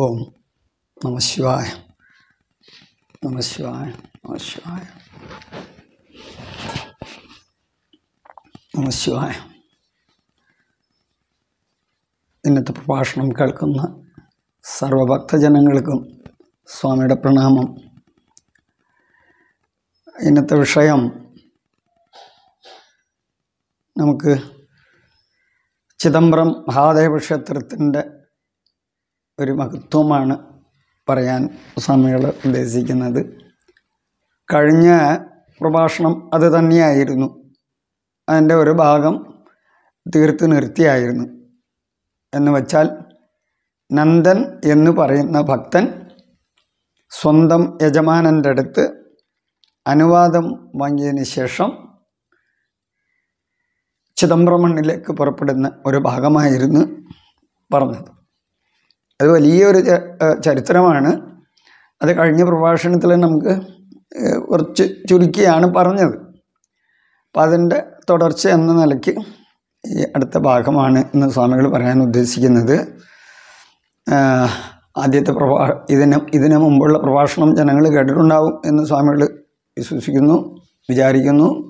ഓം നമ ശിവായ. നമ ശിവായ നമ ശിവായ. നമ ശിവായ. ഇന്നത്തെ പ്രഭാഷണം കേൾക്കുന്ന സർവഭക്തജനങ്ങൾക്കും സ്വാമിയുടെ പ്രണാമം. ഇന്നത്തെ വിഷയം നമുക്ക് ചിദംബരം മഹാദേവ ക്ഷേത്രത്തിന്റെ ഒരു മഹത്വമാണ് പറയാൻ സ്വാമികൾ ഉദ്ദേശിക്കുന്നത്. കഴിഞ്ഞ പ്രഭാഷണം അത് തന്നെയായിരുന്നു. അതിന്റെ ഒരു ഭാഗം തീർത്ത് നിർത്തിയായിരുന്നു. എന്ന് വച്ചാൽ നന്ദൻ എന്ന് പറയുന്ന ഭക്തൻ സ്വന്തം യജമാനന്റെ അടുത്ത് അനുവാദം വാങ്ങിയതിന് ശേഷം ചിദംബരമണ്ണിലേക്ക് പുറപ്പെടുന്ന ഒരു ഭാഗമായിരുന്നു പറഞ്ഞത്. അത് വലിയൊരു ചരിത്രമാണ്. അത് കഴിഞ്ഞ പ്രഭാഷണത്തിൽ നമുക്ക് കുറച്ച് ചുരുക്കിയാണ് പറഞ്ഞത്. അപ്പം അതിന്റെ തുടർച്ച എന്ന നിലയ്ക്ക് ഈ അടുത്ത ഭാഗമാണ് ഇന്ന് സ്വാമികൾ പറയാൻ ഉദ്ദേശിക്കുന്നത്. ആദ്യത്തെ പ്രഭാ ഇതിന് ഇതിന് മുമ്പുള്ള പ്രഭാഷണം ജനങ്ങൾ കേട്ടിട്ടുണ്ടാവും എന്ന് സ്വാമികൾ വിശ്വസിക്കുന്നു വിചാരിക്കുന്നു.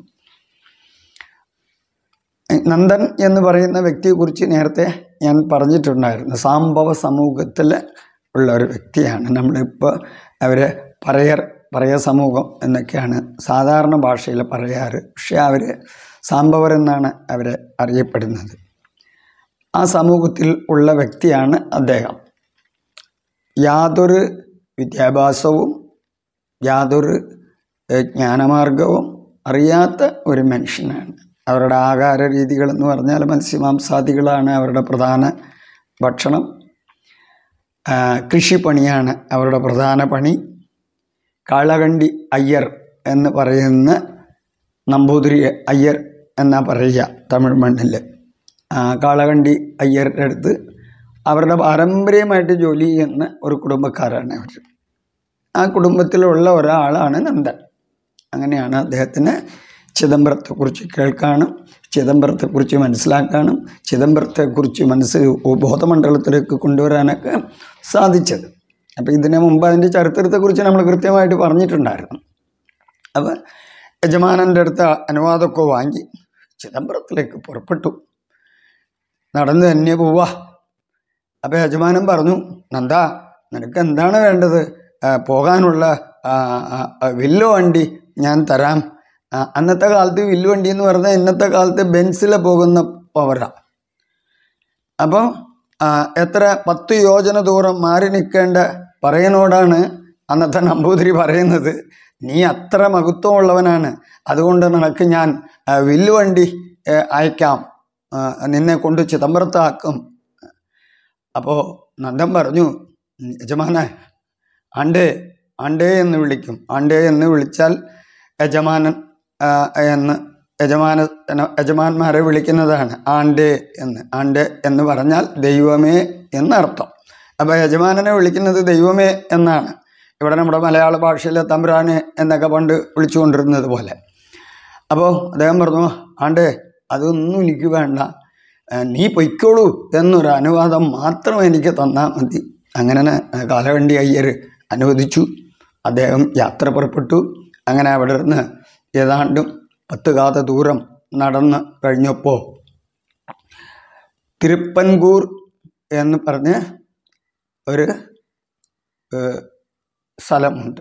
നന്ദൻ എന്ന് പറയുന്ന വ്യക്തിയെക്കുറിച്ച് നേരത്തെ ഞാൻ പറഞ്ഞിട്ടുണ്ടായിരുന്നു. സംഭവ സമൂഹത്തിൽ ഉള്ള ഒരു വ്യക്തിയാണ്. നമ്മളിപ്പോൾ അവരെ പറയർ പറയ സമൂഹം എന്നൊക്കെയാണ് സാധാരണ ഭാഷയിൽ പറയാറ്. പക്ഷേ അവർ സാംഭവരെന്നാണ് അവരെ അറിയപ്പെടുന്നത്. ആ സമൂഹത്തിൽ ഉള്ള വ്യക്തിയാണ് അദ്ദേഹം. യാതൊരു വിദ്യാഭ്യാസവും യാതൊരു ജ്ഞാനമാർഗവും അറിയാത്ത ഒരു മനുഷ്യനാണ്. അവരുടെ ആഹാര രീതികൾ എന്ന് പറഞ്ഞാൽ മത്സ്യമാംസാദികളാണ് അവരുടെ പ്രധാന ഭക്ഷണം. കൃഷിപ്പണിയാണ് അവരുടെ പ്രധാന പണി. കാളകണ്ടി അയ്യർ എന്ന് പറയുന്ന നമ്പൂതിരി അയ്യർ എന്നാ പറയുക തമിഴ് മണ്ണിൽ. കാളകണ്ടി അയ്യരുടെ അടുത്ത് അവരുടെ പാരമ്പര്യമായിട്ട് ജോലി ചെയ്യുന്ന ഒരു കുടുംബക്കാരാണ് അവർ. ആ കുടുംബത്തിലുള്ള ഒരാളാണ് നന്ദൻ. അങ്ങനെയാണ് അദ്ദേഹത്തിന് ചിദംബരത്തെക്കുറിച്ച് കേൾക്കാനും ചിദംബരത്തെക്കുറിച്ച് മനസ്സിലാക്കാനും ചിദംബരത്തെക്കുറിച്ച് മനസ്സ് ബോധമണ്ഡലത്തിലേക്ക് കൊണ്ടുവരാനൊക്കെ സാധിച്ചത്. അപ്പോൾ ഇതിന് മുമ്പ് അതിന്റെ ചരിത്രത്തെക്കുറിച്ച് നമ്മൾ കൃത്യമായിട്ട് പറഞ്ഞിട്ടുണ്ടായിരുന്നു. അപ്പോൾ യജമാനന്റെ അടുത്ത് അനുവാദമൊക്കെ വാങ്ങി ചിദംബരത്തിലേക്ക് പുറപ്പെട്ടു. നടന്നു തന്നെ പോവാ. അപ്പോൾ യജമാനൻ പറഞ്ഞു നന്ദാ നിനക്ക് എന്താണ് വേണ്ടത്? പോകാനുള്ള വില്ല് വണ്ടി ഞാൻ തരാം. അന്നത്തെ കാലത്ത് വില്ല് വണ്ടി എന്ന് പറഞ്ഞാൽ ഇന്നത്തെ കാലത്ത് ബെൻസിൽ പോകുന്ന പവറാണ് അപ്പം എത്ര പത്ത് യോജന ദൂരം മാറി നിൽക്കേണ്ട പറയനോടാണ് അന്നത്തെ നമ്പൂതിരി പറയുന്നത്. നീ അത്ര മഹത്വമുള്ളവനാണ്. അതുകൊണ്ട് നിനക്ക് ഞാൻ വില്ലുവണ്ടി വില്ല് വണ്ടി അയക്കാം നിന്നെ കൊണ്ട് ചിദംബരത്താക്കും. അപ്പോൾ നന്ദൻ പറഞ്ഞു യജമാന ആണ്ടേ ആണ്ടേ എന്ന് വിളിക്കും. ആണ്ടേ എന്ന് വിളിച്ചാൽ യജമാനൻ എന്ന് യജമാന യജമാന്മാരെ വിളിക്കുന്നതാണ് ആണ്ടേ എന്ന്. ആണ്ടേ എന്ന് പറഞ്ഞാൽ ദൈവമേ എന്നർത്ഥം. അപ്പോൾ യജമാനനെ വിളിക്കുന്നത് ദൈവമേ എന്നാണ്. ഇവിടെ നമ്മുടെ മലയാള ഭാഷയിലെ തമ്പുരാന് എന്നൊക്കെ പണ്ട് വിളിച്ചുകൊണ്ടിരുന്നത് പോലെ. അപ്പോൾ അദ്ദേഹം പറഞ്ഞു ആണ്ടേ അതൊന്നും എനിക്ക് വേണ്ട. നീ പൊയ്ക്കോളൂ എന്നൊരു അനുവാദം മാത്രം എനിക്ക് തന്നാൽ മതി. അങ്ങനെ കാലവണ്ടി അയ്യർ അനുവദിച്ചു. അദ്ദേഹം യാത്ര പുറപ്പെട്ടു. അങ്ങനെ അവിടെ നിന്ന് ഏതാണ്ടും പത്ത് കാത ദൂരം നടന്ന് കഴിഞ്ഞപ്പോൾ തിരുപ്പൻകൂർ എന്ന് പറഞ്ഞ് ഒരു സ്ഥലമുണ്ട്.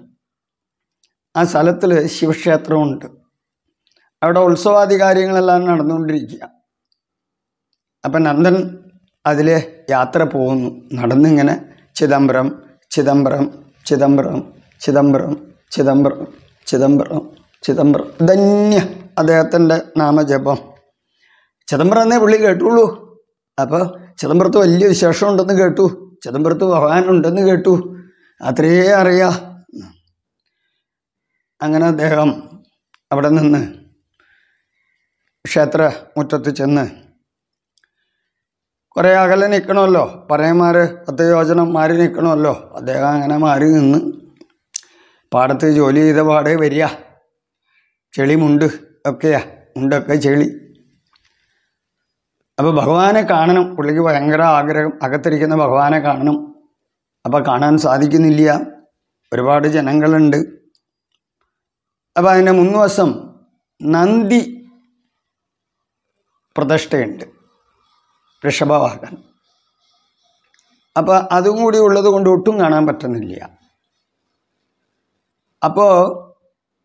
ആ സ്ഥലത്തിൽ ശിവക്ഷേത്രമുണ്ട്. അവിടെ ഉത്സവാദി കാര്യങ്ങളെല്ലാം നടന്നുകൊണ്ടിരിക്കുക. അപ്പം നന്ദൻ അതിൽ യാത്ര പോകുന്നു. നടന്നിങ്ങനെ ചിദംബരം ചിദംബരം ചിദംബരം ചിദംബരം ചിദംബരം ചിദംബരം. ചിദംബരം. ധന്യ. അദ്ദേഹത്തിന്റെ നാമജപം. ചിദംബരം എന്നേ പുള്ളി കേട്ടുള്ളൂ. അപ്പോൾ ചിദംബരത്ത് വലിയ വിശേഷമുണ്ടെന്ന് കേട്ടു. ചിദംബരത്ത് ഭഗവാനുണ്ടെന്ന് കേട്ടു. അത്രയേ അറിയാ. അങ്ങനെ അദ്ദേഹം അവിടെ നിന്ന് ക്ഷേത്ര മുറ്റത്ത് ചെന്ന് കുറേ അകലെ നിൽക്കണമല്ലോ. പറയന്മാർ പത്ത് യോജനം മാറി നിൽക്കണമല്ലോ. അദ്ദേഹം അങ്ങനെ മാറി നിന്ന് പാടത്ത് ജോലി ചെയ്ത പാടേ വരിക. ചെളി മുണ്ട് ഒക്കെയാ മുണ്ടൊക്കെ ചെളി. അപ്പോൾ ഭഗവാനെ കാണണം പുള്ളിക്ക് ഭയങ്കര ആഗ്രഹം അകത്തിരിക്കുന്ന ഭഗവാനെ കാണണം. അപ്പോൾ കാണാൻ സാധിക്കുന്നില്ല. ഒരുപാട് ജനങ്ങളുണ്ട്. അപ്പോൾ അതിന്റെ മുൻവശം നന്ദി പ്രതിഷ്ഠയുണ്ട് ഋഷഭവാഹൻ അപ്പോൾ അതും കൂടി ഉള്ളത് കൊണ്ട് ഒട്ടും കാണാൻ പറ്റുന്നില്ല. അപ്പോൾ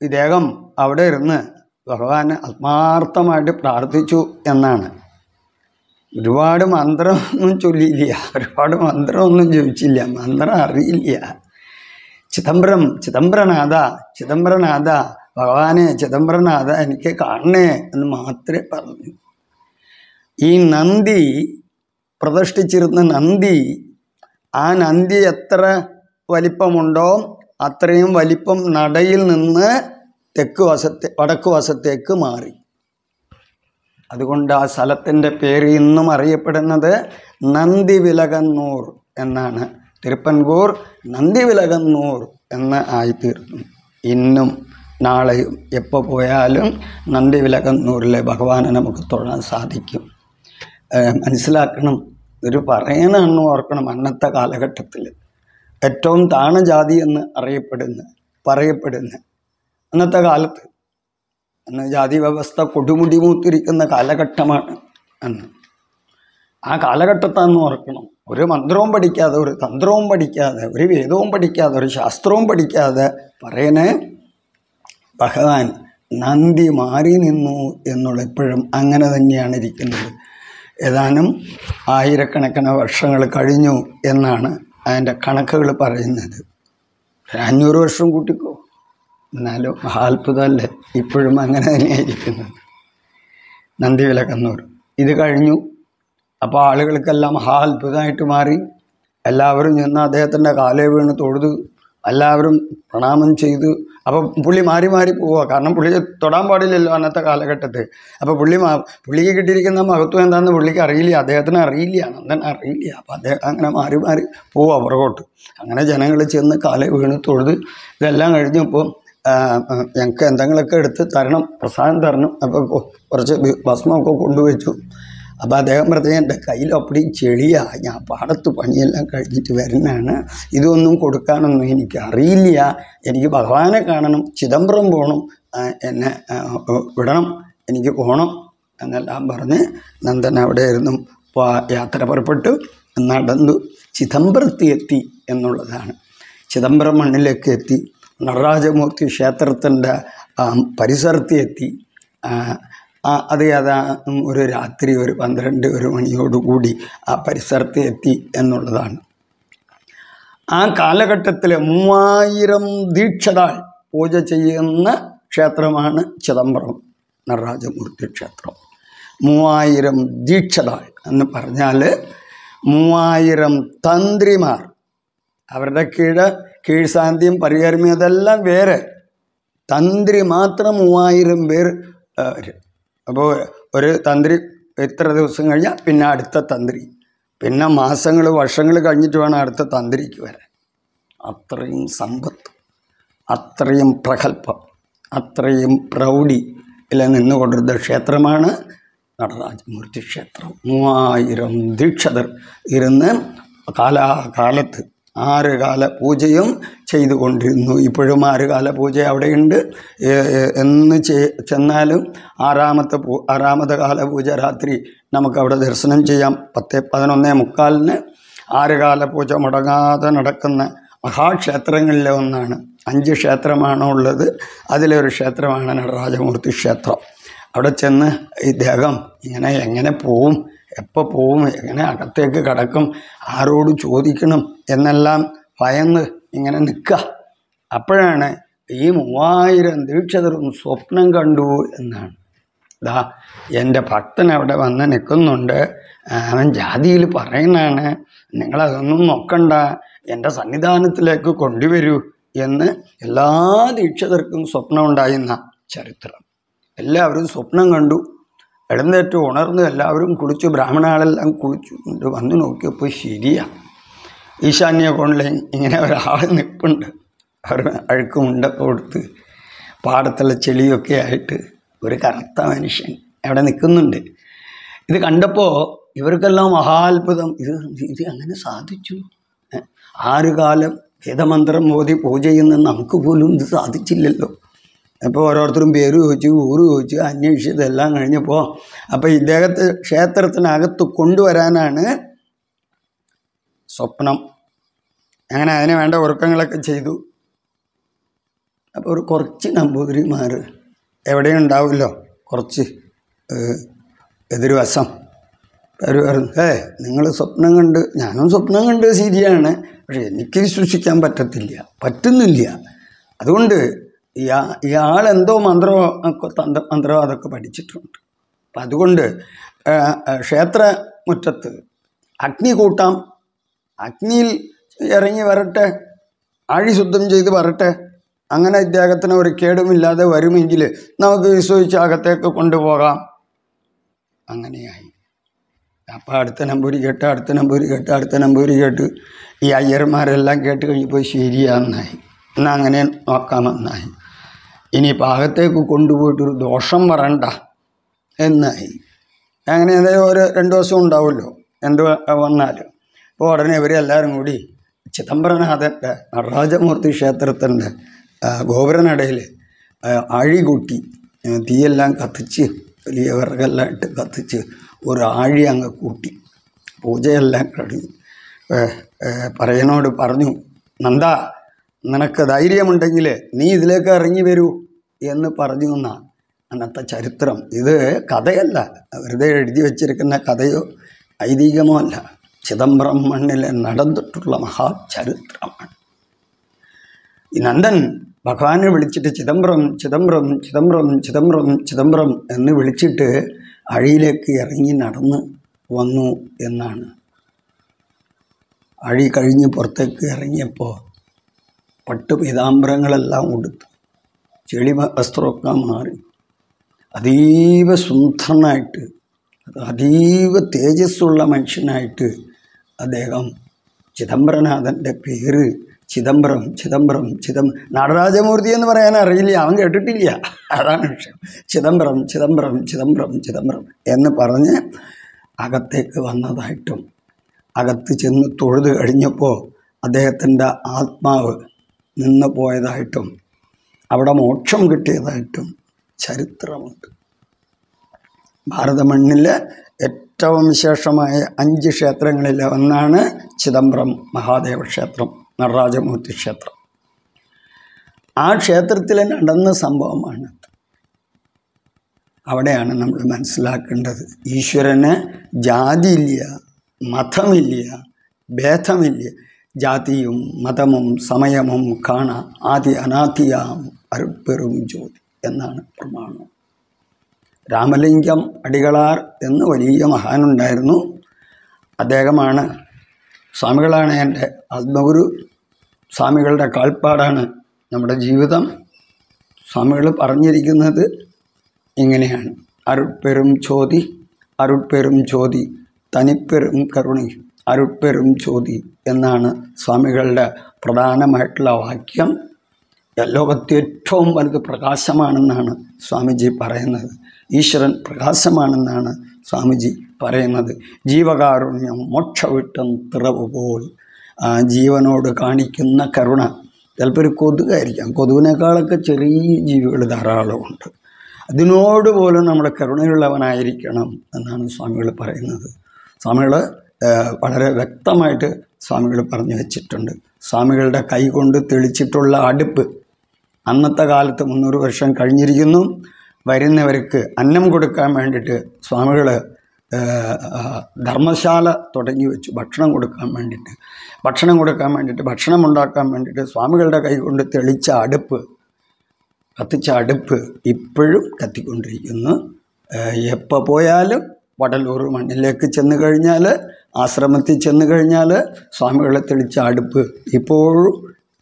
ഇദ്ദേഹം അവിടെ ഇരുന്ന് ഭഗവാനെ ആത്മാർത്ഥമായിട്ട് പ്രാർത്ഥിച്ചു എന്നാണ്. ഒരുപാട് മന്ത്രമൊന്നും ചൊല്ലിയില്ല. ഒരുപാട് മന്ത്രമൊന്നും ജപിച്ചില്ല. മന്ത്രം അറിയില്ല. ചിദംബരം ചിദംബരനാഥ ചിദംബരനാഥ ഭഗവാനെ ചിദംബരനാഥ എനിക്ക് കാണണേ എന്ന് മാത്രമേ പറഞ്ഞു. ഈ നന്ദി പ്രതിഷ്ഠിച്ചിരുന്ന നന്ദി ആ നന്ദി എത്ര വലിപ്പമുണ്ടോ അത്രയും വലിപ്പം നടയിൽ നിന്ന് തെക്ക് വശത്തെ വടക്ക് വശത്തേക്ക് മാറി. അതുകൊണ്ട് ആ സ്ഥലത്തിന്റെ പേര് ഇന്നും അറിയപ്പെടുന്നത് നന്ദി വിലകന്നൂർ എന്നാണ്. തിരുപ്പൻകൂർ നന്ദി വിലകന്നൂർ എന്ന് ആയിത്തീർന്നു. ഇന്നും നാളെയും എപ്പോൾ പോയാലും നന്ദി വിലകന്നൂരിലെ ഭഗവാനെ നമുക്ക് തൊഴാൻ സാധിക്കും. മനസ്സിലാക്കണം. ഒരു പറയണമെന്ന് ഓർക്കണം അന്നത്തെ കാലഘട്ടത്തിൽ ഏറ്റവും താണ ജാതി എന്ന് അറിയപ്പെടുന്ന പറയപ്പെടുന്ന അന്നത്തെ കാലത്ത്. അന്ന് ജാതി വ്യവസ്ഥ കൊടുമുടി മൂത്തിരിക്കുന്ന കാലഘട്ടമാണ് അന്ന്. ആ കാലഘട്ടത്താന്ന് ഓർക്കണം. ഒരു മന്ത്രവും പഠിക്കാതെ ഒരു തന്ത്രവും പഠിക്കാതെ ഒരു വേദവും പഠിക്കാതെ ഒരു ശാസ്ത്രവും പഠിക്കാതെ പറയണേ ഭഗവാൻ നന്ദി മാറി നിന്നു എന്നുള്ള എപ്പോഴും അങ്ങനെ തന്നെയാണ് ഇരിക്കുന്നത്. ഏതാനും ആയിരക്കണക്കിന് വർഷങ്ങൾ കഴിഞ്ഞു എന്നാണ് അതിന്റെ കണക്കുകൾ പറയുന്നത്. അഞ്ഞൂറ് വർഷം കൂട്ടിക്കോ. എന്നാലും അത്ഭുതമല്ലേ ഇപ്പോഴും അങ്ങനെ തന്നെയായിരിക്കുന്നത് നന്ദി വിലക്കന്നൂർ ഇത് കഴിഞ്ഞു. അപ്പോൾ ആളുകൾക്കെല്ലാം മഹാത്ഭുതമായിട്ട് മാറി. എല്ലാവരും ചെന്ന് അദ്ദേഹത്തിന്റെ കാലേ വീണ് തൊഴുതു. എല്ലാവരും പ്രണാമം ചെയ്തു. അപ്പോൾ പുള്ളി മാറി മാറി പോവുക കാരണം പുള്ളി തൊടാൻ പാടില്ലല്ലോ അന്നത്തെ കാലഘട്ടത്തിൽ അപ്പോൾ പുള്ളി മാ പുള്ളിക്ക് കിട്ടിയിരിക്കുന്ന മഹത്വം എന്താണെന്ന് പുള്ളിക്ക് അറിയില്ല. അദ്ദേഹത്തിന് അറിയില്ല. നന്ദൻ അറിയില്ല. അപ്പോൾ അദ്ദേഹം അങ്ങനെ മാറി മാറി പോവുക പുറകോട്ട്. അങ്ങനെ ജനങ്ങൾ ചെന്ന് കാലേ വീണ് തൊഴുത്. ഇതെല്ലാം കഴിഞ്ഞപ്പോൾ ഞങ്ങൾക്ക് എന്തെങ്കിലുമൊക്കെ എടുത്ത് തരണം പ്രസാദം തരണം. അപ്പോൾ കുറച്ച് ഭസ്മമൊക്കെ കൊണ്ടുവച്ചു. അപ്പോൾ അദ്ദേഹം പറഞ്ഞത് എന്റെ കയ്യിൽ അപ്പടി ചെളിയാ. ഞാൻ പാടത്ത് പണിയെല്ലാം കഴിഞ്ഞിട്ട് വരുന്നതാണ്. ഇതൊന്നും കൊടുക്കാനൊന്നും എനിക്ക് അറിയില്ല എനിക്ക് ഭഗവാനെ കാണണം ചിദംബരം പോകണം എന്നെ വിടണം എനിക്ക് പോകണം എന്നെല്ലാം പറഞ്ഞ് നന്ദൻ അവിടെ ഇരുന്നും യാത്ര പുറപ്പെട്ടു. നടന്നു. ചിദംബരത്തി എത്തി എന്നുള്ളതാണ്. ചിദംബരം മണ്ണിലേക്ക് എത്തി. നടരാജമൂർത്തി ക്ഷേത്രത്തിന്റെ പരിസരത്ത് എത്തി ആ, ആ, അത് ഏതാ ഒരു രാത്രി ഒരു പന്ത്രണ്ട് ഒരു മണിയോടുകൂടി ആ പരിസരത്ത് എത്തി എന്നുള്ളതാണ്. ആ കാലഘട്ടത്തിൽ മൂവായിരം ദീക്ഷതാൾ പൂജ ചെയ്യുന്ന ക്ഷേത്രമാണ് ചിദംബരം നടരാജമൂർത്തി ക്ഷേത്രം. മൂവായിരം ദീക്ഷതാൾ എന്ന് പറഞ്ഞാൽ മൂവായിരം തന്ത്രിമാർ അവരുടെ കീഴ് കീഴ്സാന്ധ്യം പരികർമ്മ്യം അതെല്ലാം വേറെ. തന്ത്രി മാത്രം മൂവായിരം പേർ അപ്പോൾ ഒരു തന്ത്രി എത്ര ദിവസം കഴിഞ്ഞാൽ പിന്നെ അടുത്ത തന്ത്രി. പിന്നെ മാസങ്ങൾ വർഷങ്ങൾ കഴിഞ്ഞിട്ട് വേണം അടുത്ത തന്ത്രിക്ക് വരാൻ. അത്രയും സമ്പത്ത് അത്രയും പ്രഗത്ഭം അത്രയും പ്രൗഢി ഇല്ല നിന്നുകൊണ്ടിരുന്ന ക്ഷേത്രമാണ് നടരാജമൂർത്തി ക്ഷേത്രം. മൂവായിരം ദീക്ഷതർ ഇരുന്ന് കാലാകാലത്ത് ആറ് പൂജയും ചെയ്തുകൊണ്ടിരുന്നു. ഇപ്പോഴും ആറുകാല പൂജ അവിടെയുണ്ട്. എന്ന് ചെന്നാലും ആറാമത്തെ പൂ ആറാമത്തെ കാല പൂജ രാത്രി നമുക്കവിടെ ദർശനം ചെയ്യാം. പത്ത് പതിനൊന്നേ മുക്കാലിന് ആറുകാല പൂജ മുടങ്ങാതെ നടക്കുന്ന മഹാക്ഷേത്രങ്ങളിലെ ഒന്നാണ്. അഞ്ച് ക്ഷേത്രമാണ് ഉള്ളത്? അതിലൊരു ക്ഷേത്രമാണ് നടരാജമൂർത്തി ക്ഷേത്രം. അവിടെ ചെന്ന് ഇദ്ദേഹം ഇങ്ങനെ എങ്ങനെ പോവും? എപ്പോൾ പോവും? എങ്ങനെ അകത്തേക്ക് കടക്കും? ആരോട് ചോദിക്കണം? എന്നെല്ലാം ഭയന്ന് ഇങ്ങനെ നിൽക്കുക അപ്പോഴാണ് ഈ മൂവായിരം ദീക്ഷിതരും സ്വപ്നം കണ്ടു എന്നാണ്. ദാ എന്റെ ഭക്തൻ അവിടെ വന്ന് നിൽക്കുന്നുണ്ട്. അവൻ ജാതിയിൽ പറയുന്നതാണ് നിങ്ങളതൊന്നും നോക്കണ്ട. എന്റെ സന്നിധാനത്തിലേക്ക് കൊണ്ടുവരൂ എന്ന് എല്ലാ ദീക്ഷിതർക്കും സ്വപ്നം ഉണ്ടായിരുന്ന ചരിത്രം. എല്ലാവരും സ്വപ്നം കണ്ടു. എഴുന്നേറ്റ് ഉണർന്ന് എല്ലാവരും കുളിച്ചു. ബ്രാഹ്മണാളെല്ലാം കുളിച്ചു. കൊണ്ട് വന്നു നോക്കിയപ്പോൾ ശരിയാ. ഈശാന്യ കോണിൽ ഇങ്ങനെ ഒരാൾ നിൽപ്പുണ്ട് അവർ അഴുക്ക് മുണ്ടൊക്കെ കൊടുത്ത് പാടത്തുള്ള ചെളിയൊക്കെ ആയിട്ട് ഒരു കറുത്ത മനുഷ്യൻ അവിടെ നിൽക്കുന്നുണ്ട്. ഇത് കണ്ടപ്പോൾ ഇവർക്കെല്ലാം മഹാത്ഭുതം. ഇത് ഇത് അങ്ങനെ സാധിച്ചു. ആറ് വേദമന്ത്രം മോദി പൂജ ചെയ്യുന്ന നമുക്ക് പോലും ഇത് സാധിച്ചില്ലല്ലോ. അപ്പോൾ ഓരോരുത്തരും പേര് ചോദിച്ചു ഊര് ചോദിച്ചു അന്വേഷിച്ച് ഇതെല്ലാം കഴിഞ്ഞപ്പോൾ അപ്പോൾ ഇദ്ദേഹത്തെ ക്ഷേത്രത്തിനകത്ത് കൊണ്ടുവരാനാണ് സ്വപ്നം. അങ്ങനെ അതിന് വേണ്ട ഒരുക്കങ്ങളൊക്കെ ചെയ്തു. അപ്പോൾ ഒരു കുറച്ച് നമ്പൂതിരിമാർ എവിടെയും ഉണ്ടാവില്ലോ? കുറച്ച് എതിർവശം അവർ പറഞ്ഞു ഏ നിങ്ങൾ സ്വപ്നം കണ്ട് ഞാനും സ്വപ്നം കണ്ട് ശരിയാണ്. പക്ഷേ എനിക്ക് വിശ്വസിക്കാൻ പറ്റത്തില്ല. പറ്റുന്നില്ല. അതുകൊണ്ട് ഇയാ ഇയാൾ എന്തോ മന്ത്രമോ തന്ത്ര മന്ത്രമോ അതൊക്കെ പഠിച്ചിട്ടുണ്ട്. അപ്പം അതുകൊണ്ട് ക്ഷേത്ര മുറ്റത്ത് അഗ്നി കൂട്ടാം. അഗ്നിയിൽ ഇറങ്ങി വരട്ടെ ആഴി ശുദ്ധം ചെയ്ത് വരട്ടെ അങ്ങനെ ഇദ്ദേഹത്തിന് ഒരു കേടുമില്ലാതെ വരുമെങ്കിൽ നമുക്ക് വിശ്വസിച്ച് അകത്തേക്ക് കൊണ്ടുപോകാം. അങ്ങനെയായി. അപ്പം അടുത്ത നമ്പൂരി കേട്ട് അടുത്ത നമ്പൂരി കേട്ട് അടുത്ത നമ്പൂരി കേട്ട് ഈ അയ്യർമാരെല്ലാം കേട്ട് കഴിഞ്ഞപ്പോൾ ശരിയാന്നായി. എന്നാൽ അങ്ങനെ നോക്കാമെന്നായി. ഇനി പാകത്തേക്ക് കൊണ്ടുപോയിട്ടൊരു ദോഷം വരണ്ട എന്നായി അങ്ങനെ ഏതായാലും ഒരു രണ്ട് ദിവസം ഉണ്ടാവുമല്ലോ. എന്ത് വന്നാലും. അപ്പോൾ ഉടനെ ഇവരെല്ലാവരും കൂടി ചിദംബരനാഥന്റെ നടരാജമൂർത്തി ക്ഷേത്രത്തിന്റെ ഗോപുരനടയിൽ ആഴി കൂട്ടി തീയെല്ലാം കത്തിച്ച് വലിയ വിറകെല്ലാം ഇട്ട് കത്തിച്ച് ഒരു ആഴി അങ്ങ് കൂട്ടി. പൂജയെല്ലാം കഴിഞ്ഞു. പറയനോട് പറഞ്ഞു നന്ദ നിനക്ക് ധൈര്യമുണ്ടെങ്കിൽ നീ ഇതിലേക്ക് ഇറങ്ങി വരൂ. എന്ന് പറഞ്ഞു എന്നാണ്. അന്നത്തെ ചരിത്രം. ഇത് കഥയല്ല. വെറുതെ എഴുതി വച്ചിരിക്കുന്ന കഥയോ ഐതിഹ്യമോ അല്ല. ചിദംബരം മണ്ണിൽ നടന്നിട്ടുള്ള മഹാചരിത്രമാണ്. ഈ നന്ദൻ ഭഗവാനെ വിളിച്ചിട്ട് ചിദംബരം ചിദംബരം ചിദംബരം ചിദംബരം ചിദംബരം എന്ന് വിളിച്ചിട്ട് അഴിയിലേക്ക് ഇറങ്ങി നടന്ന് വന്നു എന്നാണ്. അഴി കഴിഞ്ഞ് പുറത്തേക്ക് ഇറങ്ങിയപ്പോൾ പട്ടു പീതാംബരങ്ങളെല്ലാം ഉടുത്തു. ചെളി വസ്ത്രമൊക്കെ മാറി. അതീവ സുന്ദരനായിട്ട് അത് അതീവ തേജസ്സുള്ള മനുഷ്യനായിട്ട് അദ്ദേഹം ചിദംബരനാഥന്റെ പേര് ചിദംബരം ചിദംബരം ചിദം നടരാജമൂർത്തി എന്ന് പറയാൻ അറിയില്ല. അവൻ കേട്ടിട്ടില്ല. അതാണ് വിഷയം. ചിദംബരം ചിദംബരം ചിദംബരം ചിദംബരം എന്ന് പറഞ്ഞ് അകത്തേക്ക് വന്നതായിട്ടും അകത്ത് ചെന്ന് തൊഴുത് കഴിഞ്ഞപ്പോൾ അദ്ദേഹത്തിന്റെ ആത്മാവ് നിന്ന് പോയതായിട്ടും അവിടെ മോക്ഷം കിട്ടിയതായിട്ടും ചരിത്രമുണ്ട്. ഭാരതമണ്ണിലെ ഏറ്റവും വിശേഷമായ അഞ്ച് ക്ഷേത്രങ്ങളിൽ ഒന്നാണ് ചിദംബരം മഹാദേവ ക്ഷേത്രം നടരാജമൂർത്തി ക്ഷേത്രം. ആ ക്ഷേത്രത്തിൽ നടന്ന സംഭവമാണ് അവിടെയാണ് നമ്മൾ മനസ്സിലാക്കേണ്ടത്. ഈശ്വരന് ജാതിയില്ല മതമില്ല ഭേദമില്ല. ജാതിയും മതമും സമയമും കാണ ആദി അനാദിയാം. അരുപ്പെറും ജ്യോതി എന്നാണ് പ്രമാണം. രാമലിംഗം അടികളാർ എന്ന് വലിയ മഹാനുണ്ടായിരുന്നു. അദ്ദേഹമാണ് സ്വാമികളാണ് എന്റെ ആത്മഗുരു. സ്വാമികളുടെ കാൽപ്പാടാണ് നമ്മുടെ ജീവിതം. സ്വാമികൾ പറഞ്ഞിരിക്കുന്നത് ഇങ്ങനെയാണ്. അരുട്പെരും ചോതി അരുട്പെരും ചോതി തനിപ്പെരും കരുണി അരുട്പെരും ചോതി എന്നാണ് സ്വാമികളുടെ പ്രധാനമായിട്ടുള്ള വാക്യം. ലോകത്തെ ഏറ്റവും വലുത് പ്രകാശമാണെന്നാണ് സ്വാമിജി പറയുന്നത്. ഈശ്വരൻ പ്രകാശമാണെന്നാണ് സ്വാമിജി പറയുന്നത്. ജീവകാരുണ്യം മോക്ഷവിട്ടം തിറവ് പോൽ. ആ ജീവനോട് കാണിക്കുന്ന കരുണ ചിലപ്പോൾ ഒരു കൊതുകായിരിക്കാം. കൊതുവിനേക്കാളൊക്കെ ചെറിയ ജീവികൾ ധാരാളമുണ്ട് അതിനോട് പോലും നമ്മൾ കരുണയുള്ളവനായിരിക്കണം എന്നാണ് സ്വാമികൾ പറയുന്നത്. സ്വാമികൾ വളരെ വ്യക്തമായിട്ട് സ്വാമികൾ പറഞ്ഞു വെച്ചിട്ടുണ്ട്. സ്വാമികളുടെ കൈ കൊണ്ട് തെളിച്ചിട്ടുള്ള അടുപ്പ് അന്നത്തെ കാലത്ത് മുന്നൂറ് വർഷം കഴിഞ്ഞിരിക്കുന്നു. വരുന്നവർക്ക് അന്നം കൊടുക്കാൻ വേണ്ടിയിട്ട് സ്വാമികൾ ധർമ്മശാല തുടങ്ങി വെച്ചു. ഭക്ഷണം കൊടുക്കാൻ വേണ്ടിയിട്ട്. ഭക്ഷണം കൊടുക്കാൻ വേണ്ടിയിട്ട് ഭക്ഷണം ഉണ്ടാക്കാൻ വേണ്ടിയിട്ട് സ്വാമികളുടെ കൈകൊണ്ട് തെളിച്ച അടുപ്പ് കത്തിച്ച അടുപ്പ് ഇപ്പോഴും കത്തിക്കൊണ്ടിരിക്കുന്നു. എപ്പോൾ പോയാലും വടലൂർ മണ്ണിലേക്ക് ചെന്ന് കഴിഞ്ഞാൽ ആശ്രമത്തിൽ ചെന്ന് കഴിഞ്ഞാൽ സ്വാമികളെ തെളിച്ച അടുപ്പ് ഇപ്പോഴും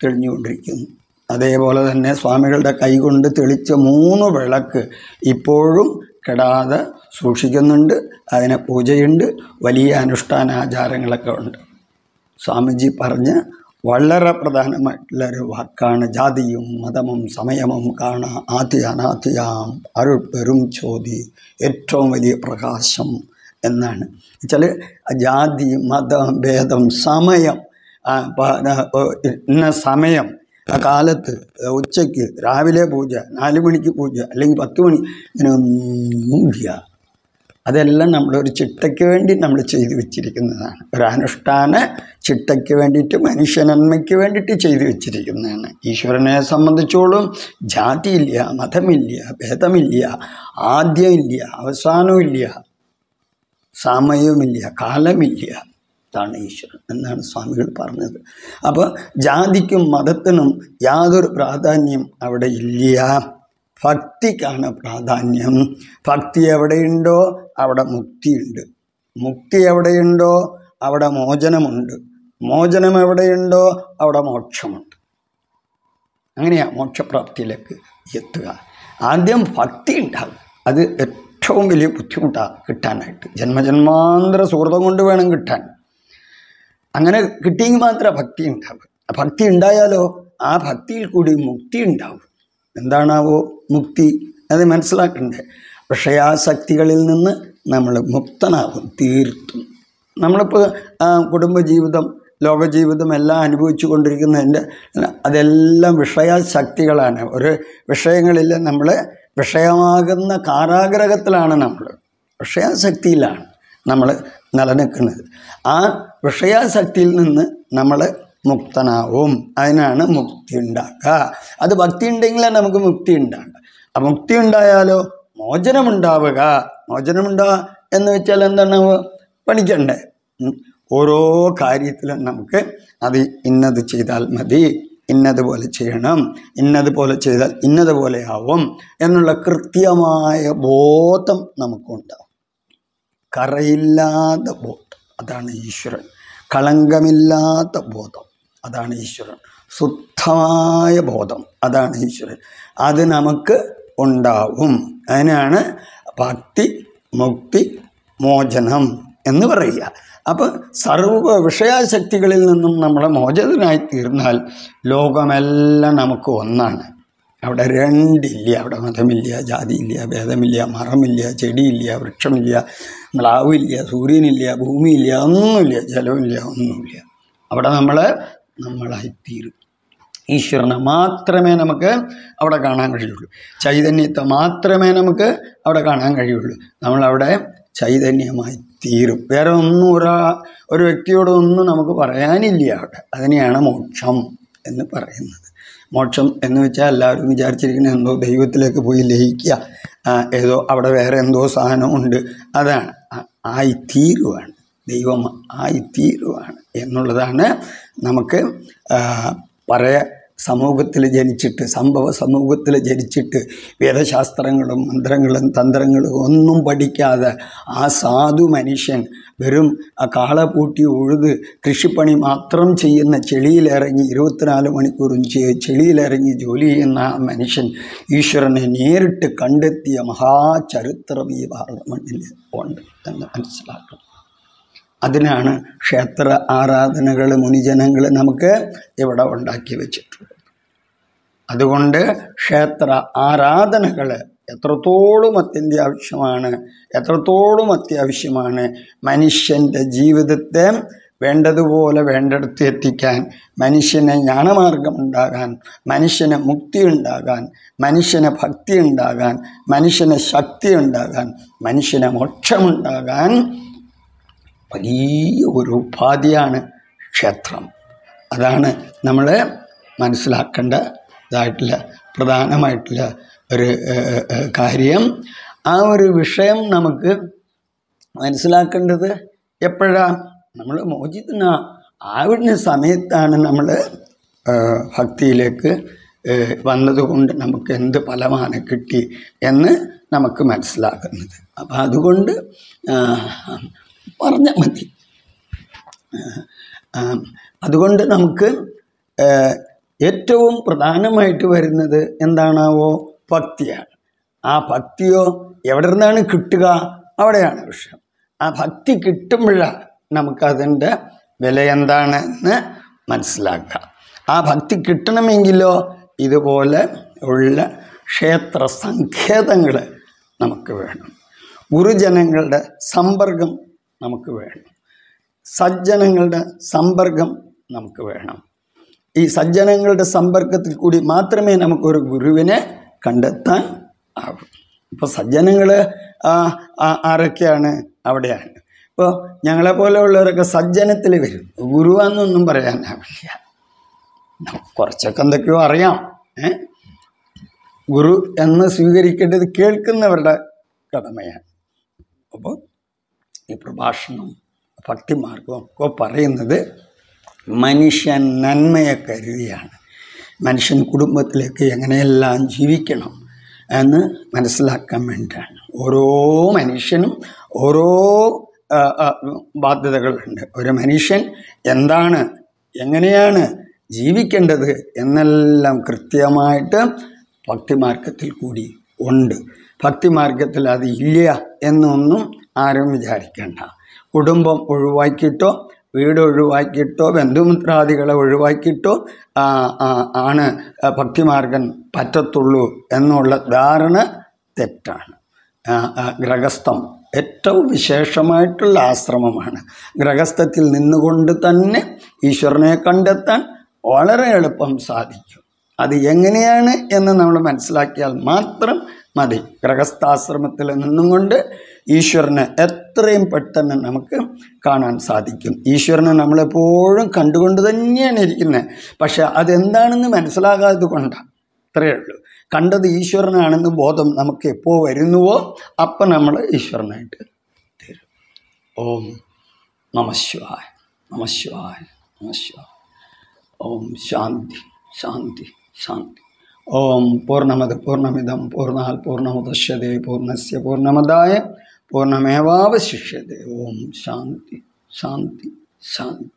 തെളിഞ്ഞുകൊണ്ടിരിക്കുന്നു. അതേപോലെ തന്നെ സ്വാമികളുടെ കൈകൊണ്ട് തെളിച്ച മൂന്ന് വിളക്ക് ഇപ്പോഴും കെടാതെ സൂക്ഷിക്കുന്നുണ്ട്. അതിന് പൂജയുണ്ട്. വലിയ അനുഷ്ഠാനാചാരങ്ങളൊക്കെ ഉണ്ട്. സ്വാമിജി പറഞ്ഞ് വളരെ പ്രധാനമായിട്ടുള്ളൊരു വാക്കാണ്. ജാതിയും മതമും സമയവും കാണ ആദ്യ അനാദ്യാം അരുൾ പെരും ചോതി ഏറ്റവും വലിയ പ്രകാശം എന്നാണ്. വെച്ചാൽ ജാതി മതം ഭേദം സമയം ഇന്ന സമയം കാലത്ത് ഉച്ചയ്ക്ക് രാവിലെ പൂജ നാല് മണിക്ക് പൂജ അല്ലെങ്കിൽ പത്ത് മണി ഇങ്ങനെ ഒന്നുമില്ല അതെല്ലാം നമ്മളൊരു ചിട്ടയ്ക്ക് വേണ്ടി നമ്മൾ ചെയ്തു വെച്ചിരിക്കുന്നതാണ്. ഒരു അനുഷ്ഠാന ചിട്ടയ്ക്ക് വേണ്ടിയിട്ട് മനുഷ്യനന്മയ്ക്ക് വേണ്ടിയിട്ട് ചെയ്തു വെച്ചിരിക്കുന്നതാണ്. ഈശ്വരനെ സംബന്ധിച്ചോളം ജാതിയില്ല മതമില്ല ഭേദമില്ല ആദ്യമില്ല അവസാനമില്ല സമയമില്ല കാലമില്ല. ഇതാണ് ഈശ്വരൻ എന്നാണ് സ്വാമികൾ പറഞ്ഞത്. അപ്പോൾ ജാതിക്കും മതത്തിനും യാതൊരു പ്രാധാന്യം അവിടെ ഇല്ല. ഭക്തിക്കാണ് പ്രാധാന്യം. ഭക്തി എവിടെയുണ്ടോ അവിടെ മുക്തിയുണ്ട്. മുക്തി എവിടെയുണ്ടോ അവിടെ മോചനമുണ്ട്. മോചനം എവിടെയുണ്ടോ അവിടെ മോക്ഷമുണ്ട്. അങ്ങനെയാണ് മോക്ഷപ്രാപ്തിയിലേക്ക് എത്തുക. ആദ്യം ഭക്തി ഉണ്ടാകും. അത് ഏറ്റവും വലിയ ബുദ്ധിമുട്ടാണ് കിട്ടാനായിട്ട്. ജന്മജന്മാന്തര സുഹൃതം കൊണ്ട് വേണം കിട്ടാൻ. അങ്ങനെ കിട്ടിയെങ്കിൽ മാത്രമേ ഭക്തി ഉണ്ടാവുക. ഭക്തി ഉണ്ടായാലോ ആ ഭക്തിയിൽ കൂടി മുക്തി ഉണ്ടാവും. എന്താണാവോ മുക്തി? അത് മനസ്സിലാക്കണ്ടേ. വിഷയാസക്തികളിൽ നിന്ന് നമ്മൾ മുക്തനാകും തീർത്തും. നമ്മളിപ്പോൾ കുടുംബജീവിതം ലോകജീവിതം എല്ലാം അനുഭവിച്ചു കൊണ്ടിരിക്കുന്നതിന്റെ അതെല്ലാം വിഷയശക്തികളാണ് ഒരു വിഷയങ്ങളിൽ നമ്മൾ വിഷയമാകുന്ന കാരാഗ്രഹത്തിലാണ് നമ്മൾ. വിഷയാസക്തിയിലാണ് നമ്മൾ നിലനിൽക്കുന്നത് ആ വിഷയാസക്തിയിൽ നിന്ന് നമ്മൾ മുക്തനാവും. അതിനാണ് മുക്തി ഉണ്ടാക്കുക. അത് ഭക്തി ഉണ്ടെങ്കിലേ നമുക്ക് മുക്തി ഉണ്ടാകുക ആ മുക്തി ഉണ്ടായാലോ മോചനമുണ്ടാവുക. മോചനമുണ്ടാവുക എന്ന് വെച്ചാൽ എന്താണ് പഠിക്കണ്ടേ? ഓരോ കാര്യത്തിലും നമുക്ക് അത് ഇന്നത് ചെയ്താൽ മതി. ഇന്നതുപോലെ ചെയ്യണം. ഇന്നതുപോലെ ചെയ്താൽ ഇന്നതുപോലെ ആവും. എന്നുള്ള കൃത്യമായ ബോധം നമുക്കുണ്ടാവും. കറയില്ലാത്ത ബോധം. അതാണ് ഈശ്വരൻ. കളങ്കമില്ലാത്ത ബോധം. അതാണ് ഈശ്വരൻ. ശുദ്ധമായ ബോധം. അതാണ് ഈശ്വരൻ. അത് നമുക്ക് ഉണ്ടാവും. അതിനാണ് ഭക്തി മുക്തി മോചനം എന്ന് പറയുക. അപ്പം സർവ വിഷയാശക്തികളിൽ നിന്നും നമ്മളെ മോചിതനായി തീർന്നാൽ ലോകമെല്ലാം നമുക്ക് ഒന്നാണ്. അവിടെ രണ്ടില്ല അവിടെ മതമില്ല ജാതിയില്ല ഭേദമില്ല മറമില്ല ചെടിയില്ല വൃക്ഷമില്ല മ്ലാവില്ല സൂര്യനില്ല ഭൂമിയില്ല ഒന്നുമില്ല ജലമില്ല ഒന്നുമില്ല. അവിടെ നമ്മൾ നമ്മളായിത്തീരും ഈശ്വരനെ മാത്രമേ നമുക്ക് അവിടെ കാണാൻ കഴിയുള്ളൂ. ചൈതന്യത്തെ മാത്രമേ നമുക്ക് അവിടെ കാണാൻ കഴിയുള്ളൂ. നമ്മളവിടെ ചൈതന്യമായി തീരും. വേറെ ഒന്നും ഒരാ ഒരു വ്യക്തിയോടൊന്നും നമുക്ക് പറയാനില്ല അവിടെ. അതിനെയാണ് മോക്ഷം എന്ന് പറയുന്നത്. മോക്ഷം എന്ന് വെച്ചാൽ എല്ലാവരും വിചാരിച്ചിരിക്കുന്നത് എന്തോ ദൈവത്തിലേക്ക് പോയി ലയിക്കുക. ഏതോ അവിടെ വേറെ എന്തോ സാധനമുണ്ട് അതാണ്. ആയി ആയിത്തീരുവാണ്. ദൈവം ആയിത്തീരുവാണ് എന്നുള്ളതാണ് നമുക്ക് ആ, പറയ സമൂഹത്തിൽ ജനിച്ചിട്ട് സംഭവ സമൂഹത്തിൽ ജനിച്ചിട്ട് വേദശാസ്ത്രങ്ങളും മന്ത്രങ്ങളും തന്ത്രങ്ങളും ഒന്നും പഠിക്കാതെ ആ സാധു മനുഷ്യൻ വെറും ആ കാള പൂട്ടി ഉഴുത് കൃഷിപ്പണി മാത്രം ചെയ്യുന്ന ചെളിയിലിറങ്ങി ഇരുപത്തിനാല് മണിക്കൂറും ചെളിയിലിറങ്ങി ജോലി ചെയ്യുന്ന ആ മനുഷ്യൻ ഈശ്വരനെ നേരിട്ട് കണ്ടെത്തിയ മഹാചരിത്രം ഈ ഭാരതമണ്ണിൽ ഉണ്ട് എന്ന് മനസ്സിലാക്കണം അതിനാണ് ക്ഷേത്ര ആരാധനകൾ മുനിജനങ്ങൾ നമുക്ക് ഇവിടെ ഉണ്ടാക്കി വെച്ചിട്ടുള്ളത്. അതുകൊണ്ട് ക്ഷേത്ര ആരാധനകൾ എത്രത്തോളം അത്യന്താവശ്യമാണ് എത്രത്തോളം അത്യാവശ്യമാണ് മനുഷ്യന്റെ ജീവിതത്തെ വേണ്ടതുപോലെ വേണ്ടടുത്ത് എത്തിക്കാൻ മനുഷ്യന് ജ്ഞാനമാർഗം ഉണ്ടാകാൻ മനുഷ്യന് മുക്തി ഉണ്ടാകാൻ മനുഷ്യന് ഭക്തി ഉണ്ടാകാൻ മനുഷ്യന് ശക്തി ഉണ്ടാകാൻ മനുഷ്യന് മോക്ഷമുണ്ടാകാൻ വലിയ ഒരു ഉപാധിയാണ് ക്ഷേത്രം. അതാണ് നമ്മൾ മനസ്സിലാക്കേണ്ടതായിട്ടുള്ള പ്രധാനമായിട്ടുള്ള ഒരു കാര്യം. ആ ഒരു വിഷയം നമുക്ക് മനസ്സിലാക്കേണ്ടത് എപ്പോഴാണ് നമ്മൾ മോചിതന. ആവിടുന്ന സമയത്താണ് നമ്മൾ ഭക്തിയിലേക്ക് വന്നതുകൊണ്ട് നമുക്ക് എന്ത് ഫലമാണ് കിട്ടി എന്ന് നമുക്ക് മനസ്സിലാകുന്നത്. അപ്പം അതുകൊണ്ട് പറഞ്ഞാൽ മതി. അതുകൊണ്ട് നമുക്ക് ഏറ്റവും പ്രധാനമായിട്ട് വരുന്നത് എന്താണാവോ ഭക്തിയാണ്. ആ ഭക്തിയോ എവിടെ നിന്നാണ് കിട്ടുക? അവിടെയാണ് വിഷയം. ആ ഭക്തി കിട്ടുമ്പോഴാണ് നമുക്കതിന്റെ വില എന്താണെന്ന് മനസ്സിലാക്കുക ആ ഭക്തി കിട്ടണമെങ്കിലോ ഇതുപോലെ ഉള്ള ക്ഷേത്ര സങ്കേതങ്ങൾ നമുക്ക് വേണം. ഗുരുജനങ്ങളുടെ സമ്പർക്കം നമുക്ക് വേണം. സജ്ജനങ്ങളുടെ സമ്പർക്കം നമുക്ക് വേണം. ഈ സജ്ജനങ്ങളുടെ സമ്പർക്കത്തിൽ കൂടി മാത്രമേ നമുക്കൊരു ഗുരുവിനെ കണ്ടെത്താൻ ആവൂ. ഇപ്പോൾ സജ്ജനങ്ങൾ ആരൊക്കെയാണ്? അവിടെയാണ്. ഇപ്പോൾ ഞങ്ങളെ പോലെയുള്ളവരൊക്കെ സജ്ജനത്തിൽ വരും. ഗുരുവാന്നൊന്നും പറയാനാവില്ല. കുറച്ചൊക്കെ എന്തൊക്കെയോ അറിയാം. ഗുരു എന്ന് സ്വീകരിക്കേണ്ടത് കേൾക്കുന്നവരുടെ കടമയാണ്. അപ്പോൾ ഈ പ്രഭാഷണം ഭക്തിമാർഗം ഒക്കെ പറയുന്നത് മനുഷ്യൻ നന്മയെ കരുതിയാണ്. മനുഷ്യൻ കുടുംബത്തിലേക്ക് എങ്ങനെയെല്ലാം ജീവിക്കണം എന്ന് മനസ്സിലാക്കാൻ വേണ്ടിയാണ്. ഓരോ മനുഷ്യനും ഓരോ ബാധ്യതകളുണ്ട്. ഒരു മനുഷ്യൻ എന്താണ് എങ്ങനെയാണ് ജീവിക്കേണ്ടത് എന്നെല്ലാം കൃത്യമായിട്ട് ഭക്തിമാർഗത്തിൽ കൂടി ഉണ്ട്. ഭക്തിമാർഗത്തിൽ അത് ഇല്ല എന്നൊന്നും ആരും വിചാരിക്കേണ്ട. കുടുംബം ഒഴിവാക്കിയിട്ടോ വീട് ഒഴിവാക്കിയിട്ടോ ബന്ധുമിത്രാദികളെ ഒഴിവാക്കിയിട്ടോ ആണ് ഭക്തിമാർഗം പറ്റത്തുള്ളൂ എന്നുള്ള ധാരണ തെറ്റാണ്. ഗ്രഹസ്ഥം ഏറ്റവും വിശേഷമായിട്ടുള്ള ആശ്രമമാണ്. ഗ്രഹസ്ഥത്തിൽ നിന്നുകൊണ്ട് തന്നെ ഈശ്വരനെ കണ്ടെത്താൻ വളരെ എളുപ്പം സാധിക്കും. അത് എങ്ങനെയാണ് എന്ന് നമ്മൾ മനസ്സിലാക്കിയാൽ മാത്രം മതി. ഗ്രഹസ്ഥാശ്രമത്തിൽ നിന്നും കൊണ്ട് ഈശ്വരനെ എത്രയും പെട്ടെന്ന് നമുക്ക് കാണാൻ സാധിക്കും. ഈശ്വരനെ നമ്മളെപ്പോഴും കണ്ടുകൊണ്ട് തന്നെയാണ് ഇരിക്കുന്നത്. പക്ഷെ അതെന്താണെന്ന് മനസ്സിലാകാത്തത് കൊണ്ടാണ് ഇത്രയേ ഉള്ളൂ. കണ്ടത് ഈശ്വരനാണെന്ന് ബോധം നമുക്ക് എപ്പോൾ വരുന്നുവോ അപ്പം നമ്മൾ ഈശ്വരനായിട്ട് തീരും. ഓം നമശിവായ നമശിവായ നമശിവായ ഓം ശാന്തി ശാന്തി ശാന്തി. ഓം പൂർണമത പൂർണമിതം പൂർണാൽ പൂർണമുദശ്യതേ പൂർണസ്യ പൂർണമതായ പൂർണമേവാവശിഷ്യതേ ഓം ശാന്തി ശാന്തി ശാന്തി